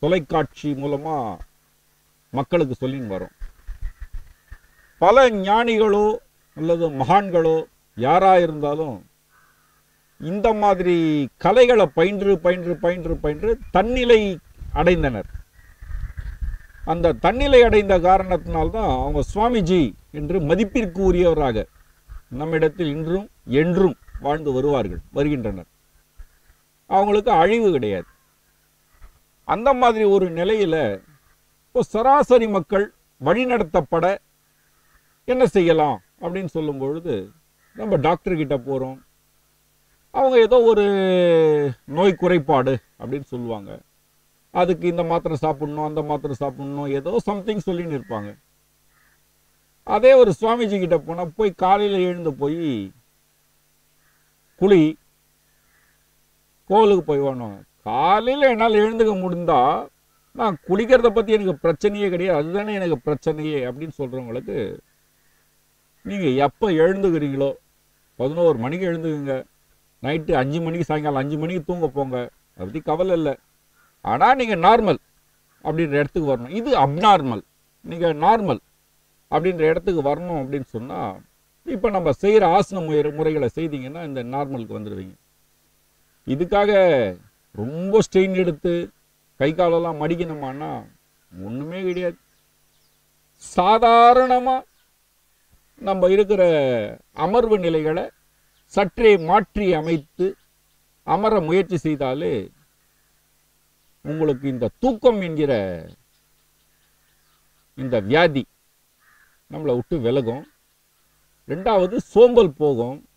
தொலைக்காட்சி மூலமா மக்களுக்கு சொல்லின்னு வரும். பல ஞானிகளோ அல்லது மகான்களோ யாராக இருந்தாலும் இந்த மாதிரி கலைகளை பயின்று பயின்று பயின்று பயின்று தன்னிலை அடைந்தனர். அந்த தன்னிலை அடைந்த காரணத்தினால்தான் அவங்க சுவாமிஜி என்று மதிப்பிற்கு உரியவராக நம்மிடத்தில் இன்றும் என்றும் வாழ்ந்து வருவார்கள் வருகின்றனர். அவங்களுக்கு அழிவு கிடையாது. அந்த மாதிரி ஒரு நிலையில் இப்போ சராசரி மக்கள் வழிநடத்தப்பட என்ன செய்யலாம் அப்படின்னு சொல்லும் பொழுது நம்ம டாக்டர்கிட்ட போகிறோம் அவங்க ஏதோ ஒரு நோய் குறைபாடு அப்படின்னு சொல்லுவாங்க. அதுக்கு இந்த மாத்திரை சாப்பிடணும் அந்த மாத்திரை சாப்பிடணும் ஏதோ சம்திங் சொல்லின்னு இருப்பாங்க. அதே ஒரு சுவாமிஜி கிட்ட போனால் போய் காலையில் எழுந்து போய் குழி கோவிலுக்கு போய் வாணுவாங்க காலையில் என்னால் எழுந்துக்க முடிந்தால் நான் குளிக்கிறத பற்றி எனக்கு பிரச்சனையே கிடையாது. அதுதானே எனக்கு பிரச்சனையே அப்படின்னு சொல்கிறவங்களுக்கு நீங்கள் எப்போ எழுந்துக்கிறீங்களோ பதினோரு மணிக்கு எழுந்துக்குங்க. நைட்டு அஞ்சு மணிக்கு சாயங்காலம் அஞ்சு மணிக்கு தூங்க போங்க. அதை பற்றி கவலை இல்லை. ஆனால் நீங்கள் நார்மல் அப்படின்ற இடத்துக்கு வரணும். இது அப்நார்மல் நீங்கள் நார்மல் அப்படின்ற இடத்துக்கு வரணும் அப்படின்னு சொன்னால் இப்போ நம்ம செய்கிற ஆசன முறை முறைகளை செய்தீங்கன்னா இந்த நார்மலுக்கு வந்துடுவீங்க. இதுக்காக ரொம்ப ஸ்ட்ரெயின் எடுத்து கை காலெல்லாம் மடிக்கணுமான்னா ஒன்றுமே கிடையாது. சாதாரணமாக நம்ம இருக்கிற அமர்வு நிலைகளை சற்றே மாற்றி அமைத்து அமர முயற்சி செய்தாலே உங்களுக்கு இந்த தூக்கம் என்கிற இந்த வியாதி நம்மளை விட்டு விலகும். ரெண்டாவது சோம்பல் போகும்.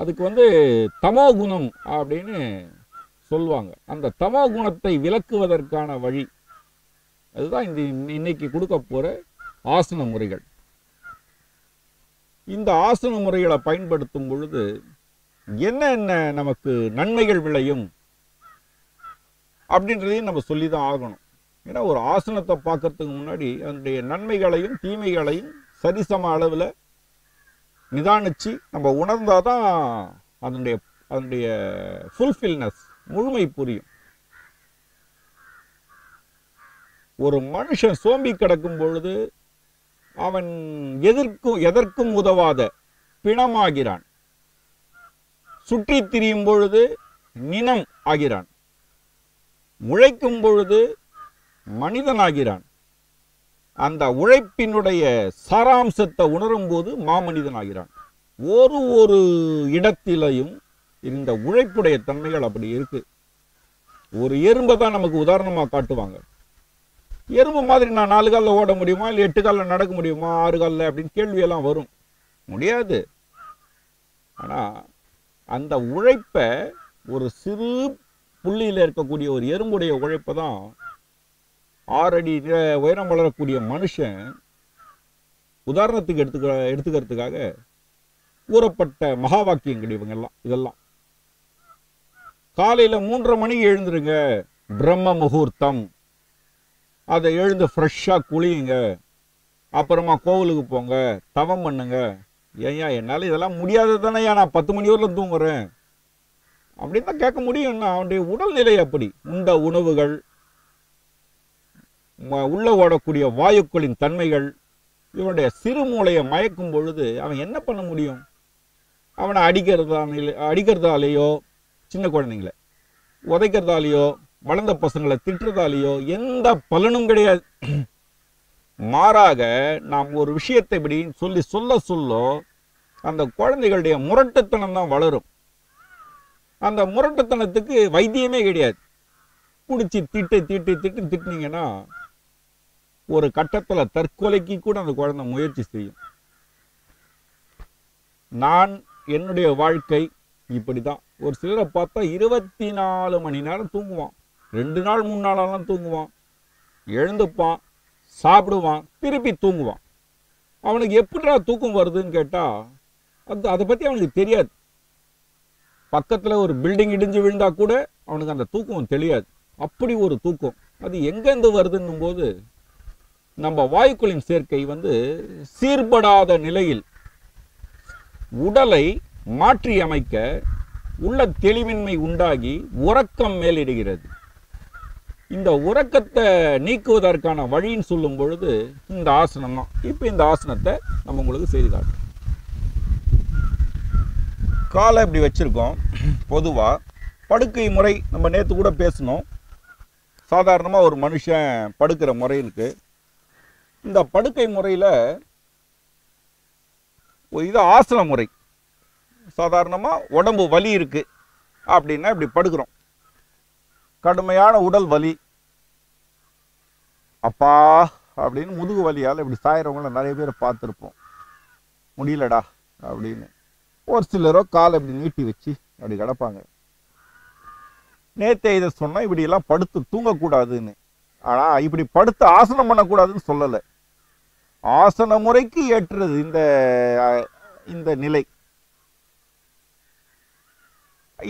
அதுக்கு வந்து தமோ குணம் அப்படின்னு சொல்லுவாங்க. அந்த தமோ குணத்தை விளக்குவதற்கான வழி அதுதான் இந்த இன்னைக்கு கொடுக்க போகிற ஆசன முறைகள். இந்த ஆசன முறைகளை பயன்படுத்தும் பொழுது என்னென்ன நமக்கு நன்மைகள் விளையும் அப்படின்றதையும் நம்ம சொல்லி தான் ஆகணும். ஏன்னா ஒரு ஆசனத்தை பார்க்கறதுக்கு முன்னாடி அதனுடைய நன்மைகளையும் தீமைகளையும் சரிசம அளவில் நிதானிச்சு நம்ம உணர்ந்தாதான் அதனுடைய அதனுடைய ஃபுல்ஃபில்னஸ் முழுமை புரியும். ஒரு மனுஷன் சோம்பி கிடக்கும் பொழுது அவன் எதற்கும் எதற்கும் உதவாத பிணமாகிறான். சுற்றி திரியும் பொழுது நினம் ஆகிறான். முளைக்கும் பொழுது மனிதனாகிறான். அந்த உழைப்பினுடைய சாராம்சத்தை உணரும் போது மாமனிதனாகிறான். ஒரு ஒரு இடத்திலையும் இந்த உழைப்புடைய தன்மைகள் அப்படி இருக்கு. ஒரு எறும்பை தான் நமக்கு உதாரணமாக காட்டுவாங்க. எறும்பு மாதிரி நான் நாலு காலில் ஓட முடியுமா? இல்லை எட்டு காலில் நடக்க முடியுமா? ஆறு காலில் அப்படின்னு கேள்வியெல்லாம் வரும். முடியாது. ஆனால் அந்த உழைப்பை ஒரு சிறு புள்ளியில் இருக்கக்கூடிய ஒரு எறும்புடைய உழைப்பை தான் ஆறடி உயரம் வளரக்கூடிய மனுஷன் உதாரணத்துக்கு எடுத்துக்க எடுத்துக்கிறதுக்காக கூறப்பட்ட மகா வாக்கியங்கள் இவங்கெல்லாம் இதெல்லாம். காலையில் மூன்றரை மணிக்கு எழுந்துருங்க. பிரம்ம முகூர்த்தம். அதை எழுந்து ஃப்ரெஷ்ஷாக குளியுங்க. அப்புறமா கோவிலுக்கு போங்க. தவம் பண்ணுங்க. ஏன்யா என்னால் இதெல்லாம் முடியாது தானேயா நான் பத்து மணி வரலும் தூங்குறேன். அப்படின்னு தான் கேட்க முடியும்னா அவனுடைய உடல்நிலை அப்படி. உண்ட உணவுகள் உள்ளே ஓடக்கூடிய வாயுக்களின் தன்மைகள் இவனுடைய சிறு மூளையை மயக்கும் பொழுது அவன் என்ன பண்ண முடியும்? அவனை அடிக்கிறதால அடிக்கிறதாலேயோ சின்ன குழந்தைங்கள உதைக்கிறதாலேயோ வளர்ந்த பசங்களை திட்டுறதாலேயோ எந்த பலனும் கிடையாது. மாறாக நாம் ஒரு விஷயத்தை இப்படி சொல்லி சொல்ல சொல்ல அந்த குழந்தைகளுடைய முரட்டுத்தனம் தான் வளரும். அந்த முரட்டுத்தனத்துக்கு வைத்தியமே கிடையாது. பிடிச்சி திட்டு திட்டு திட்டு திட்டினீங்கன்னா ஒரு கட்டத்தில் தற்கொலைக்கு கூட அந்த குழந்தை முயற்சி செய்யும். நான் என்னுடைய வாழ்க்கை இப்படிதான். ஒரு சிலரை பார்த்தா இருபத்தி நாலு மணி நேரம் தூங்குவான். ரெண்டு நாள் மூணு நாளெல்லாம் தூங்குவான். எழுந்துப்பான் சாப்பிடுவான் திருப்பி தூங்குவான். அவனுக்கு எப்படிடா தூக்கம் வருதுன்னு கேட்டால் அது அதை பற்றி அவனுக்கு தெரியாது. பக்கத்தில் ஒரு பில்டிங் இடிஞ்சு விழுந்தா கூட அவனுக்கு அந்த தூக்கம் தெரியாது. அப்படி ஒரு தூக்கம். அது எங்கேருந்து வருதுன்னும் போது நம்ம வாயுக்களின் சேர்க்கை வந்து சீர்படாத நிலையில் உடலை மாற்றியமைக்க உள்ள தெளிவின்மை உண்டாகி உறக்கம் மேலிடுகிறது. இந்த உறக்கத்தை நீக்குவதற்கான வழின்னு சொல்லும் பொழுது இந்த ஆசனம் தான். இப்போ இந்த ஆசனத்தை நம்ம உங்களுக்கு செய்து காட்டுறோம். காலை இப்படி வச்சுருக்கோம். பொதுவாக படுக்கை முறை நம்ம நேற்று கூட பேசணும் சாதாரணமாக ஒரு மனுஷன் படுக்கிற முறை இருக்குது இந்த படுக்கை முறையில் இது ஆசன முறை. சாதாரணமாக உடம்பு வலி இருக்கு அப்படின்னா இப்படி படுக்கிறோம். கடுமையான உடல் வலி. அப்பா அப்படின்னு முதுகு வலியால் இப்படி சாயிறவங்கள நிறைய பேர் பார்த்துருப்போம். முடியலடா அப்படின்னு. ஒரு சிலரோ காலை இப்படி நீட்டி வச்சு அப்படி கிடப்பாங்க. நேற்று இதை சொன்னா இப்படி எல்லாம் படுத்து தூங்கக்கூடாதுன்னு. ஆனா இப்படி படுத்து ஆசனம் பண்ணக்கூடாதுன்னு சொல்லலை. ஆசன முறைக்கு ஏற்றது இந்த இந்த நிலை.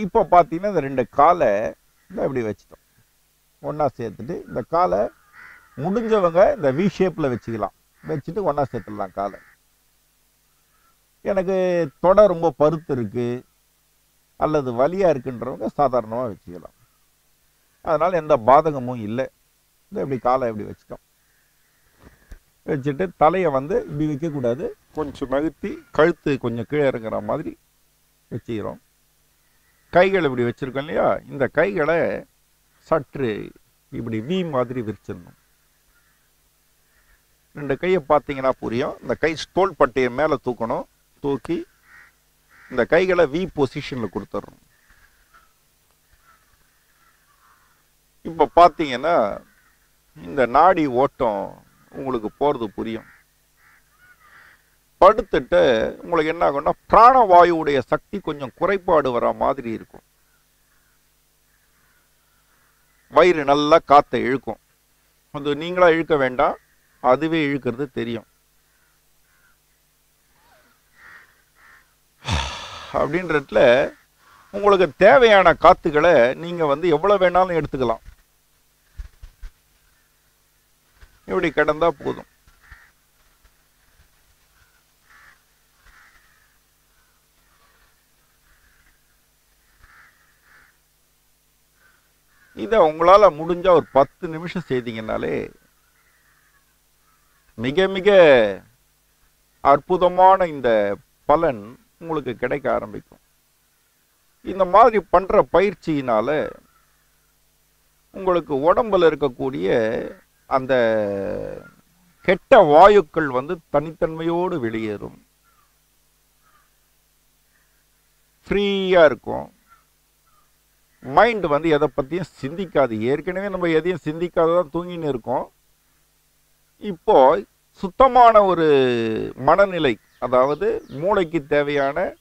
இப்போ பார்த்தீங்கன்னா இந்த ரெண்டு காலை இந்த இப்படி வச்சுட்டோம். ஒன்றா சேர்த்துட்டு இந்த காலை முடிஞ்சவங்க இந்த வி ஷேப்பில் வச்சுக்கலாம். வச்சுட்டு ஒன்றா சேர்த்துடலாம் காலை. எனக்கு தொடை ரொம்ப பருத்து இருக்குது அல்லது வலியாக இருக்குன்றவங்க சாதாரணமாக வச்சுக்கலாம். அதனால் எந்த பாதகமும் இல்லை. இந்த இப்படி காலை இப்படி வச்சுட்டோம். வச்சுட்டு தலையை வந்து இப்படி வைக்கக்கூடாது. கொஞ்சம் நகர்த்தி கழுத்து கொஞ்சம் கீழே இறங்குற மாதிரி வச்சுக்கிறோம். கைகள் இப்படி வச்சுருக்கோம் இல்லையா? இந்த கைகளை சற்று இப்படி வி மாதிரி விரிச்சிடணும். ரெண்டு கையை பார்த்தீங்கன்னா புரியும். இந்த கை தோல் பட்டையை மேலே தூக்கணும். தூக்கி இந்த கைகளை வி பொசிஷனில் கொடுத்துட்றோம் இப்போ பார்த்தீங்கன்னா இந்த நாடி ஓட்டம் உங்களுக்கு போகிறது புரியும். படுத்துட்டு உங்களுக்கு என்ன ஆகும்னா பிராணவாயுவுடைய சக்தி கொஞ்சம் குறைபாடு வர மாதிரி இருக்கும். வயிறு நல்லா காற்றை இழுக்கும். அது நீங்களா இழுக்க வேண்டாம். அதுவே இழுக்கிறது தெரியும். அப்படின்றதுல உங்களுக்கு தேவையான காத்துக்களை நீங்க வந்து எவ்வளவு வேணாலும் எடுத்துக்கலாம். இப்படி கிடந்தா போதும். இதை உங்களால முடிஞ்சா ஒரு பத்து நிமிஷம் செய்தீங்கனாலே மிக மிக அற்புதமான இந்த பலன் உங்களுக்கு கிடைக்க ஆரம்பிக்கும். இந்த மாதிரி பண்ற பயிற்சியினால உங்களுக்கு உடம்புல இருக்கக்கூடிய அந்த கெட்ட வாயுக்கள் வந்து தனித்தன்மையோடு வெளியேறும். ஃப்ரீயாக இருக்கும். மைண்ட் வந்து எதை பற்றியும் சிந்திக்காது. ஏற்கனவே நம்ம எதையும் சிந்திக்காததான் தூங்கின்னு இருக்கோம். இப்போ சுத்தமான ஒரு மனநிலை அதாவது மூளைக்கு தேவையான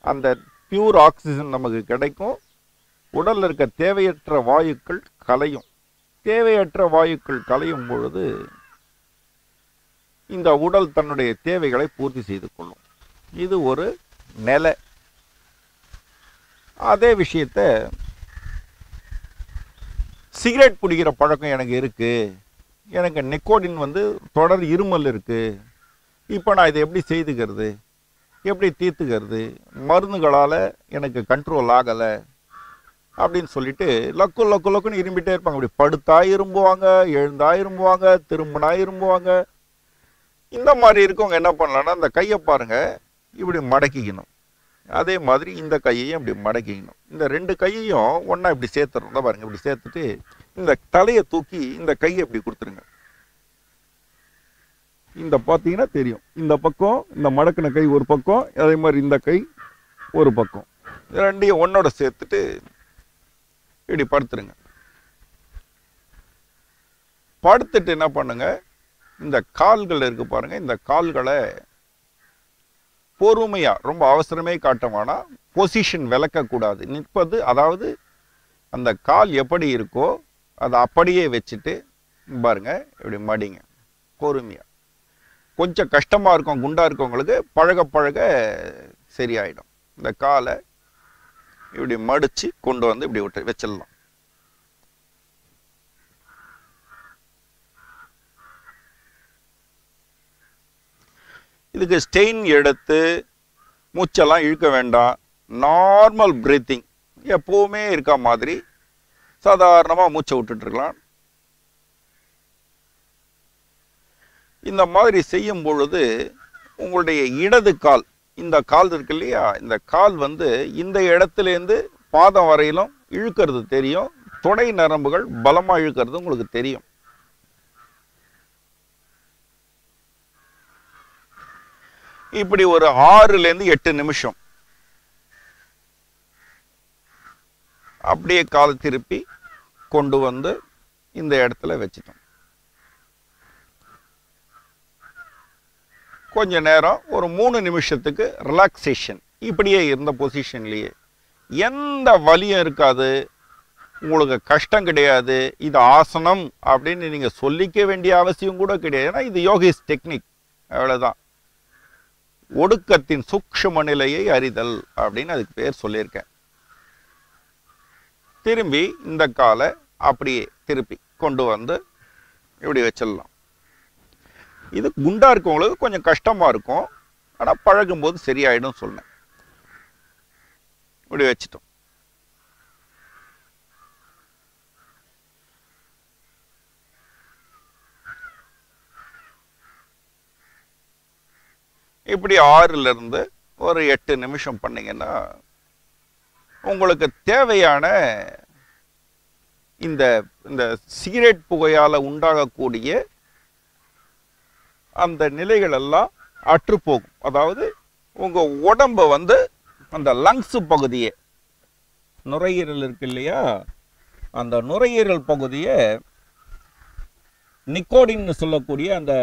அந்த பியூர் ஆக்சிஜன் நமக்கு கிடைக்கும். உடலில் இருக்க தேவையற்ற வாயுக்கள் கலையும். தேவையற்ற வாயுக்கள் கலையும் பொழுது இந்த உடல் தன்னுடைய தேவைகளை பூர்த்தி செய்து கொள்ளும். இது ஒரு நிலை. அதே விஷயத்த சிகரெட் பிடிக்கிற பழக்கம் எனக்கு இருக்குது எனக்கு நெக்கோடின் வந்து தொடர் இருமல் இருக்குது இப்போ நான் இதை எப்படி செய்துக்கிறது? எப்படி தீர்த்துக்கிறது? மருந்துகளால் எனக்கு கண்ட்ரோல் ஆகலை. அப்படின்னு சொல்லிட்டு லக்கு லக்கு லக்குன்னு இரும்பிட்டே இருப்பாங்க. இப்படி படுத்தா இரும்புவாங்க எழுந்தா இரும்புவாங்க திரும்பினா இரும்புவாங்க. இந்த மாதிரி இருக்கவங்க என்ன பண்ணலான்னா அந்த கையை பாருங்க இப்படி மடக்கிக்கணும். அதே மாதிரி இந்த கையையும் இப்படி மடக்கிக்கணும். இந்த ரெண்டு கையையும் ஒன்றா இப்படி சேர்த்துறோம். தான் பாருங்க இப்படி சேர்த்துட்டு இந்த தலையை தூக்கி இந்த கையை இப்படி கொடுத்துருங்க. இந்த பார்த்தீங்கன்னா தெரியும். இந்த பக்கம் இந்த மடக்கின கை ஒரு பக்கம் அதே மாதிரி இந்த கை ஒரு பக்கம். ரெண்டையும் ஒன்னோட சேர்த்துட்டு இப்படி படுத்துருங்க. படுத்துட்டு என்ன பண்ணுங்க? இந்த கால்கள் இருக்கு பாருங்க. இந்த கால்களை பொறுமையா ரொம்ப அவசரமே காட்டமானா பொசிஷன் விளக்கக்கூடாது. நிற்பது அதாவது அந்த கால் எப்படி இருக்கோ அதை அப்படியே வச்சுட்டு பாருங்க இப்படி மடிங்க. பொறுமையா. கொஞ்சம் கஷ்டமா இருக்கும் குண்டா இருக்கவங்களுக்கு பழக பழக சரியாயிடும். இந்த காலை இப்படி மடித்து கொண்டு வந்து இப்படி விட்டு வச்சிடலாம். இதுக்கு ஸ்டெயின் எடுத்து மூச்செல்லாம் இழுக்க வேண்டாம். நார்மல் பிரீத்திங் எப்போவுமே இருக்க மாதிரி சாதாரணமாக மூச்சை விட்டுட்டுருக்கலாம் இந்த மாதிரி செய்யும் பொழுது உங்களுடைய இடது கால் இந்த கால் இருக்கு இல்லையா? இந்த கால் வந்து இந்த இடத்துலேருந்து பாதம் வரையிலும் இழுக்கிறது தெரியும். துணை நரம்புகள் பலமாக இழுக்கிறது உங்களுக்கு தெரியும். இப்படி ஒரு ஆறுலேருந்து எட்டு நிமிஷம். அப்படியே காலை திருப்பி கொண்டு வந்து இந்த இடத்துல வச்சிட்டோம். கொஞ்ச நேரம் ஒரு மூணு நிமிஷத்துக்கு ரிலாக்ஸேஷன் இப்படியே இருந்த பொசிஷன்லேயே எந்த வலியும் இருக்காது. உங்களுக்கு கஷ்டம் கிடையாது. இது ஆசனம் அப்படின்னு நீங்கள் சொல்லிக்க வேண்டிய அவசியம் கூட கிடையாது. ஏன்னா இது யோகிஸ் டெக்னிக் அவ்வளோதான் ஒடுக்கத்தின் சூக்ஷ்ம நிலையை அறிதல் அப்படின்னு அதுக்கு பேர் சொல்லியிருக்கேன். திரும்பி இந்த காலை அப்படியே திருப்பி கொண்டு வந்து இப்படி வச்சிடலாம். இது குண்டாக இருக்கவங்களுக்கு கொஞ்சம் கஷ்டமா இருக்கும். ஆனால் பழகும்போது சரியாயிடும் சொன்னேன் இப்படி வச்சிட்டோம். இப்படி ஆறுல இருந்து ஒரு எட்டு நிமிஷம் பண்ணீங்கன்னா உங்களுக்கு தேவையான இந்த இந்த சிகரெட் புகையால உண்டாகக்கூடிய அந்த நிலைகள் எல்லாம் அற்றுப்போகும். அதாவது உங்கள் உடம்பை வந்து அந்த லங்ஸ் பகுதியை நுரையீரல் இருக்கு இல்லையா? அந்த நுரையீரல் பகுதியை நிக்கோடின்னு சொல்லக்கூடிய அந்த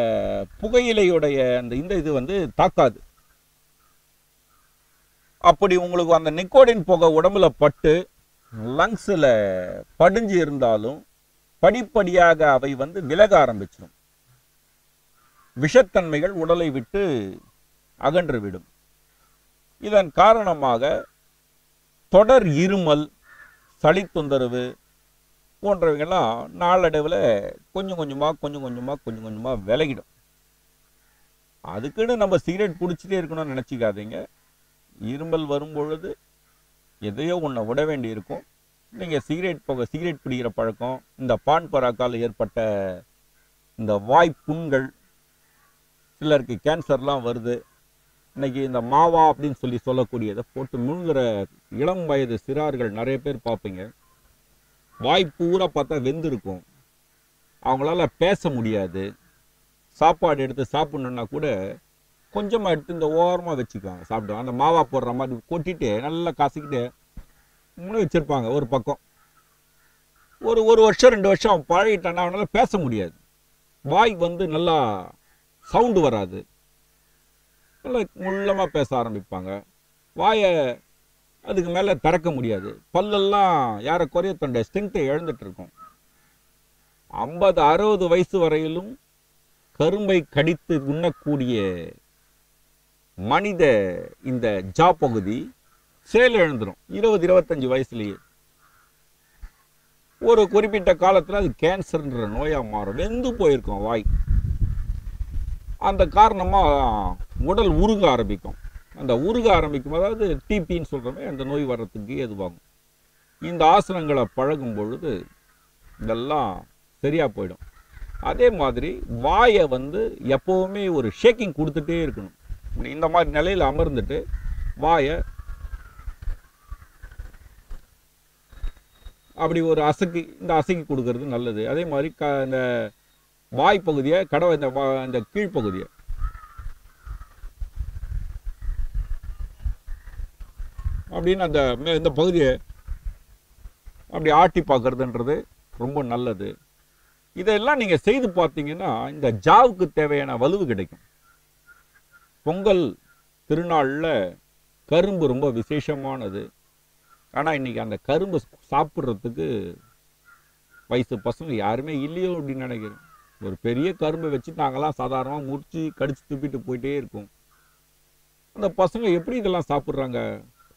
புகையிலையுடைய அந்த இந்த இது வந்து தாக்காது. அப்படி உங்களுக்கு அந்த நிக்கோடின் புகை உடம்புல பட்டு லங்ஸில் படிஞ்சு இருந்தாலும் படிப்படியாக அவை வந்து விலக ஆரம்பிச்சிடும். விஷத்தன்மைகள் உடலை விட்டு அகன்று விடும் இதன் காரணமாக தொடர் இருமல் சளி தொந்தரவு போன்றவைகள்லாம் நாளடைவில் கொஞ்சம் கொஞ்சமாக கொஞ்சம் கொஞ்சமாக கொஞ்சம் கொஞ்சமாக விலகிடும். அதுக்குன்னு நம்ம சிகரெட் பிடிச்சிட்டே இருக்கணும்னு நினச்சிக்காதீங்க. இருமல் வரும்பொழுது எதையோ ஒன்றை விட வேண்டி இருக்கும் நீங்கள் சிகரெட் போக சிகரெட் பிடிக்கிற பழக்கம் இந்த பான் பராக்கால் ஏற்பட்ட இந்த வாய் புண்கள் சிலருக்கு கேன்சர்லாம் வருது. இன்னைக்கு இந்த மாவா அப்படின்னு சொல்லி சொல்லக்கூடியதை போட்டு முழுங்குற இளம் வயது சிறார்கள் நிறைய பேர் பார்ப்பீங்க. வாய் பூரா பார்த்தா வெந்திருக்கும். அவங்களால பேச முடியாது. சாப்பாடு எடுத்து சாப்பிடணுன்னா கூட கொஞ்சமாக எடுத்து இந்த ஓரமாக வச்சுக்குவாங்க சாப்பிடுவாங்க. அந்த மாவா போடுற மாதிரி கொட்டிட்டு நல்லா காசிக்கிட்டு முன்னே வச்சுருப்பாங்க ஒரு பக்கம். ஒரு ஒரு வருஷம் ரெண்டு வருஷம் பழகிட்டான்னா அவனால் பேச முடியாது. வாய் வந்து நல்லா சவுண்டு வராது. நல்லா முள்ளமாக பேச ஆரம்பிப்பாங்க. வாயை அதுக்கு மேலே திறக்க முடியாது. பல்லெல்லாம் யாரை குறைய தன்னுடைய ஸ்ட்ரென்த்தை இழந்துட்டு இருக்கும் ஐம்பது அறுபது வயசு வரையிலும் கரும்பை கடித்து உண்ணக்கூடிய மனித இந்த ஜா பகுதி செயல் இழந்துரும். இருபது இருபத்தஞ்சு வயசுலயே. ஒரு குறிப்பிட்ட காலத்தில் அது கேன்சர்ன்ற நோயாக மாறும். வெந்து போயிருக்கோம் வாய். அந்த காரணமாக உடல் உருக ஆரம்பிக்கும். அந்த உருக ஆரம்பிக்கும் அதாவது டிபின்னு சொல்கிறோமே அந்த நோய் வர்றதுக்கு எதுவாகும் இந்த ஆசனங்களை பழகும் பொழுது இதெல்லாம் சரியாக போயிடும். அதே மாதிரி வாயை வந்து எப்போவுமே ஒரு ஷேக்கிங் கொடுத்துட்டே இருக்கணும். இந்த மாதிரி நிலையில் அமர்ந்துட்டு வாயை அப்படி ஒரு அசக்கி இந்த அசக்கி கொடுக்கறது நல்லது. அதே மாதிரி க இந்த வாய் பகுதியை கடவை இந்த வா- இந்த கீழ்ப்பகுதியை. அப்படின்னு அந்த இந்த பகுதியை அப்படி ஆட்டி பார்க்குறதுன்றது ரொம்ப நல்லது. இதெல்லாம் நீங்கள் செய்து பார்த்தீங்கன்னா இந்த ஜாவுக்கு தேவையான வலுவு கிடைக்கும். பொங்கல் திருநாளில் கரும்பு ரொம்ப விசேஷமானது. ஆனால் இன்னைக்கு அந்த கரும்பு சாப்பிட்றதுக்கு வயசு பசங்க யாருமே இல்லையோ அப்படின்னு நினைக்கிறேன். ஒரு பெரிய கரும்பை வச்சு நாங்கள்லாம் சாதாரணமாக முறிச்சு கடிச்சு துப்பிட்டு போயிட்டே இருக்கோம். அந்த பசங்க எப்படி இதெல்லாம் சாப்பிட்றாங்க?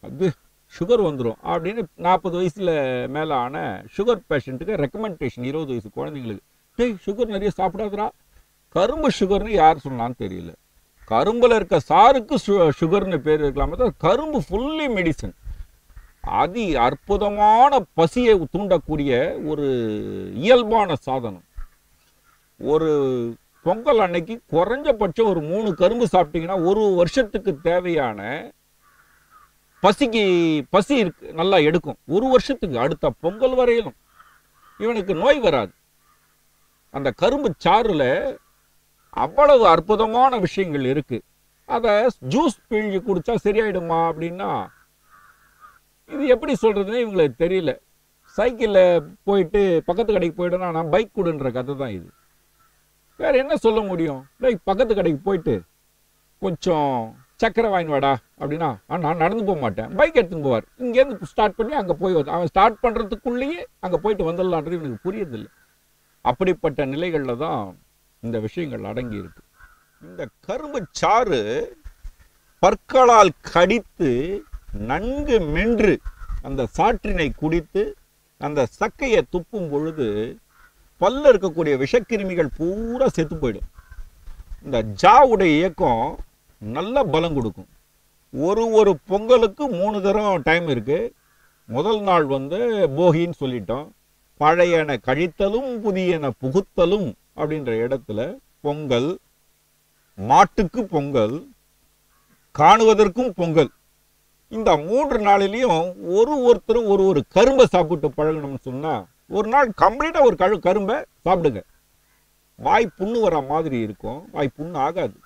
அது சுகர் வந்துடும் அப்படின்னு நாற்பது வயசில் மேலே ஆன சுகர் பேஷண்ட்டுக்கு ரெக்கமெண்டேஷன் இருபது வயசு குழந்தைங்களுக்கு. டேய் சுகர் நிறைய சாப்பிடாதடா. கரும்பு சுகர்னு யார் சொன்னான்னு தெரியல. கரும்பில் இருக்க சாருக்கு சு சுகர்னு பேர் இருக்கலாமே தான் கரும்பு ஃபுல்லி மெடிசன் அதி அற்புதமான பசியை தூண்டக்கூடிய ஒரு இயல்பான சாதனம். ஒரு பொங்கல் அன்னைக்கு குறைஞ்சபட்சம் ஒரு மூணு கரும்பு சாப்பிட்டீங்கன்னா ஒரு வருஷத்துக்கு தேவையான பசிக்கு பசி இருக்கு நல்லா எடுக்கும். ஒரு வருஷத்துக்கு அடுத்த பொங்கல் வரையிலும். இவனுக்கு நோய் வராது. அந்த கரும்பு சாறுல அவ்வளவு அற்புதமான விஷயங்கள் இருக்கு. அதை ஜூஸ் பிழிஞ்சு குடிச்சா சரியாயிடுமா அப்படின்னா இது எப்படி சொல்றதுன்னு இவங்களுக்கு தெரியல. சைக்கிளில் போயிட்டு பக்கத்து கடைக்கு போயிடுனா நான் பைக் கொடுன்ற கதை தான் இது. வேற என்ன சொல்ல முடியும்? டேய் பக்கத்து கடைக்கு போயிட்டு கொஞ்சம் சக்கரை வாங்கி வாடா அப்படின்னா நான் நடந்து போக மாட்டேன். பைக் எடுத்துன்னு போவார். இங்கேருந்து ஸ்டார்ட் பண்ணி அங்கே போய் வந்து- அவன் ஸ்டார்ட் பண்ணுறதுக்குள்ளேயே அங்கே போயிட்டு வந்துடலான்றது எனக்கு புரியதில்லை அப்படிப்பட்ட நிலைகளில் தான் இந்த விஷயங்கள் அடங்கி இருக்கு இந்த கரும்பு சாறு பற்களால் கடித்து நன்கு மென்று அந்த சாற்றினை குடித்து அந்த சக்கையை துப்பும் பொழுது பல்ல இருக்கக்கூடிய விஷக்கிருமிகள் பூரா செத்து போயிடும். இந்த ஜாவுடைய இயக்கம் நல்ல பலம் கொடுக்கும். ஒரு ஒரு பொங்கலுக்கு மூணு தரம் டைம் இருக்குது முதல் நாள் வந்து போகின்னு சொல்லிட்டோம். பழையன கழித்தலும் புதியன புகுத்தலும் அப்படின்ற இடத்துல பொங்கல் மாட்டுக்கு பொங்கல் காணுவதற்கும் பொங்கல். இந்த மூன்று நாளிலையும் ஒரு ஒருத்தரும் ஒரு ஒரு கரும்பை சாப்பிட்டு பழகணும்னு சொன்னால் ஒரு நாள் கம்ப்ளீட்டாக ஒரு கழு கரும்பை சாப்பிடுங்க. வாய் புண்ணு வர மாதிரி இருக்கும். வாய் புண்ணு ஆகாது.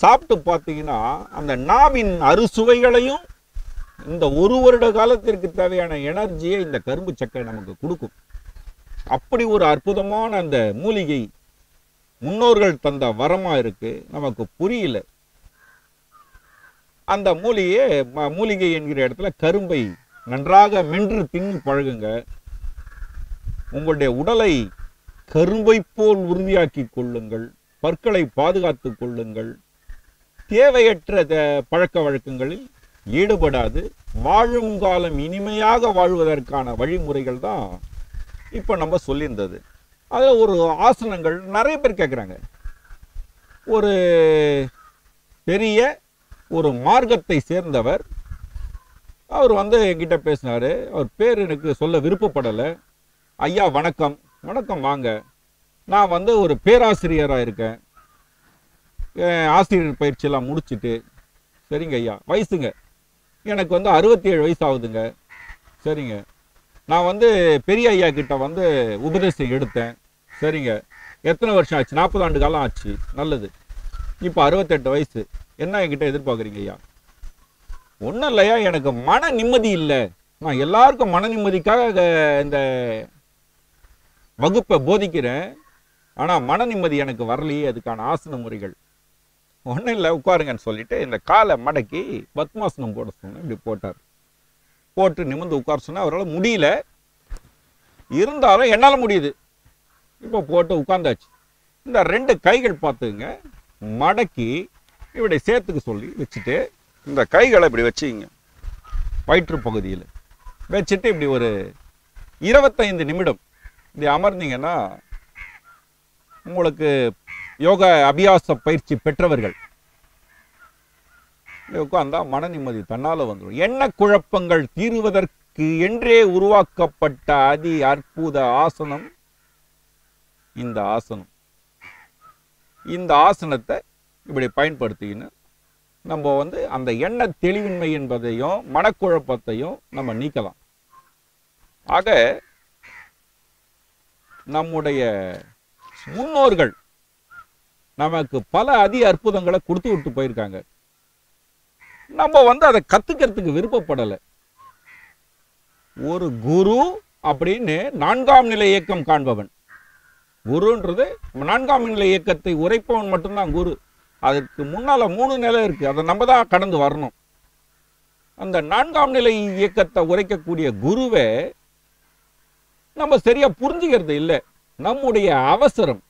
சாப்பிட்டு பார்த்தீங்கன்னா அந்த நாவின் அறுசுவைகளையும் இந்த ஒரு வருட காலத்திற்கு தேவையான எனர்ஜியை இந்த கரும்பு சக்கரை நமக்கு கொடுக்கும். அப்படி ஒரு அற்புதமான அந்த மூலிகை முன்னோர்கள் தந்த வரமாக இருக்குது நமக்கு புரியல. அந்த மூலிகையை மூலிகை என்கிற இடத்துல கரும்பை நன்றாக மென்று தின்னு பழகுங்க. உங்களுடைய உடலை கரும்பை போல் உறுதியாக்கி கொள்ளுங்கள். பற்களை பாதுகாத்து கொள்ளுங்கள். தேவையற்ற த- பழக்க வழக்கங்களில் ஈடுபடாது. வாழும் காலம் இனிமையாக வாழ்வதற்கான வழிமுறைகள் தான் இப்போ நம்ம சொல்லியிருந்தது. அதில் ஒரு ஆசனங்கள் நிறைய பேர் கேட்குறாங்க ஒரு பெரிய ஒரு மார்க்கத்தை சேர்ந்தவர் அவர் வந்து என்கிட்ட பேசினார். அவர் பேர் எனக்கு சொல்ல விருப்பப்படலை. ஐயா வணக்கம். வணக்கம் வாங்க. நான் வந்து ஒரு பேராசிரியராக இருக்கேன். ஆசிரியர் பயிற்சியெல்லாம் முடிச்சிட்டு சரிங்க ஐயா வயசுங்க. எனக்கு வந்து அறுபத்தி ஏழு வயசு ஆகுதுங்க சரிங்க. நான் வந்து பெரிய ஐயா கிட்ட வந்து உபதேசம் எடுத்தேன். சரிங்க. எத்தனை வருஷம் ஆச்சு? நாற்பது ஆண்டு காலம் ஆச்சு. நல்லது. இப்போ அறுபத்தெட்டு வயசு. என்ன என்கிட்ட எதிர்பார்க்குறீங்க ஐயா? ஒன்றும் இல்லையா? எனக்கு மன நிம்மதி இல்லை. நான் எல்லாருக்கும் மன நிம்மதிக்காக இந்த வகுப்பை போதிக்கிறேன் ஆனால் மன நிம்மதி எனக்கு வரலையே அதுக்கான ஆசன முறைகள். ஒன்றும் இல்லை உட்காருங்கன்னு சொல்லிட்டு இந்த காலை மடக்கி பத்மாசனம் போட சொன்னேன் இப்படி போட்டார். போட்டு நிமிர்ந்து உட்கார சொன்னால் அவரால் முடியல. இருந்தாலும் என்னால் முடியுது. இப்போ போட்டு உட்காந்தாச்சு இந்த ரெண்டு கைகள் பார்த்துங்க மடக்கி இப்படி சேர்த்துக்க சொல்லி வச்சுட்டு இந்த கைகளை இப்படி வச்சுங்க. வயிற்று பகுதியில். வச்சுட்டு இப்படி ஒரு இருபத்தைந்து நிமிடம் இப்படி அமர்ந்தீங்கன்னா உங்களுக்கு யோக அபியாச பயிற்சி பெற்றவர்கள். உட்கார்ந்தா மன நிம்மதி தன்னால வந்துடும் என்ன குழப்பங்கள் தீருவதற்கு என்றே உருவாக்கப்பட்ட அதி அற்புத ஆசனம் இந்த ஆசனம். இந்த ஆசனத்தை இப்படி பயன்படுத்திக்கின்னு நம்ம வந்து அந்த எண்ண தெளிவின்மை என்பதையும் மனக்குழப்பத்தையும் நம்ம நீக்கலாம். ஆக நம்முடைய முன்னோர்கள் நமக்கு பல அதி அற்புதங்களை கொடுத்து விட்டு போயிருக்காங்க. நம்ம வந்து அதை கத்துக்கிறதுக்கு விருப்பப்படலை. ஒரு குரு அப்படின்னு நான்காம் நிலை இயக்கம் காண்பவன். குருன்றது நான்காம் நிலை இயக்கத்தை உரைப்பவன் மட்டும்தான் குரு. அதற்கு முன்னால மூணு நிலை இருக்கு. அதை நம்ம தான் கடந்து வரணும். அந்த நான்காம் நிலை இயக்கத்தை உரைக்கக்கூடிய குருவை நம்ம சரியா புரிஞ்சுக்கிறது இல்லை. நம்முடைய அவசரம்.